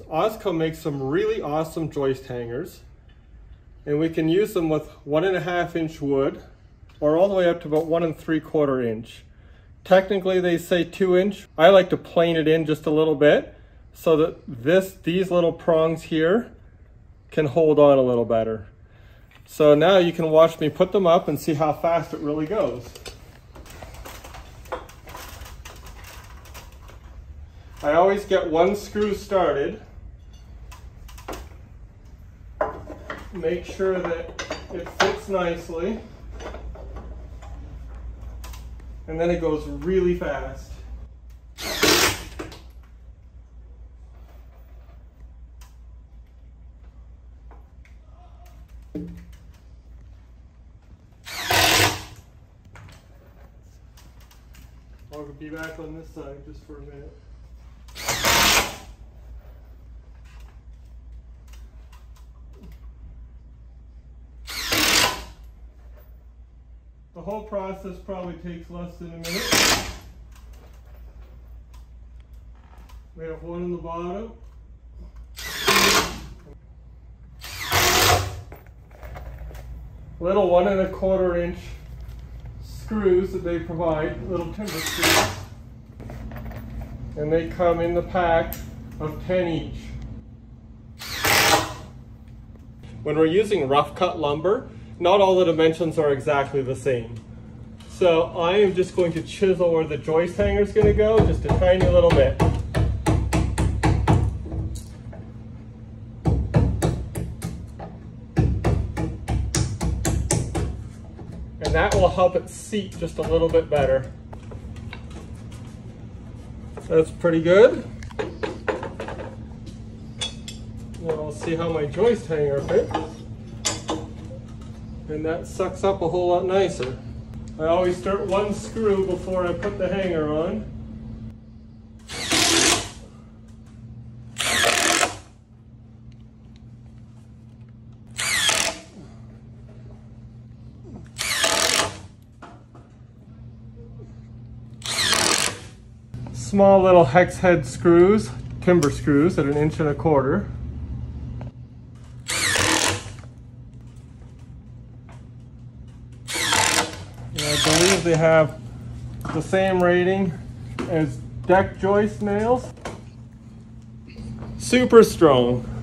OZCO makes some really awesome joist hangers and we can use them with one and a half inch wood or all the way up to about one and three quarter inch. Technically they say two inch. I like to plane it in just a little bit so that this, these little prongs here can hold on a little better. So now you can watch me put them up and see how fast it really goes. I always get one screw started. Make sure that it fits nicely. And then it goes really fast. I'll be back on this side just for a minute. The whole process probably takes less than a minute. We have one in the bottom. Little one and a quarter inch screws that they provide, little timber screws. And they come in the pack of 10 each. When we're using rough cut lumber, not all the dimensions are exactly the same. So I am just going to chisel where the joist hanger is going to go, just a tiny little bit. And that will help it seat just a little bit better. That's pretty good. Now we'll see how my joist hanger fits and that sucks up a whole lot nicer. I always start one screw before I put the hanger on. Small little hex head screws, timber screws at an inch and a quarter. Believe they have the same rating as deck joist nails. Super strong.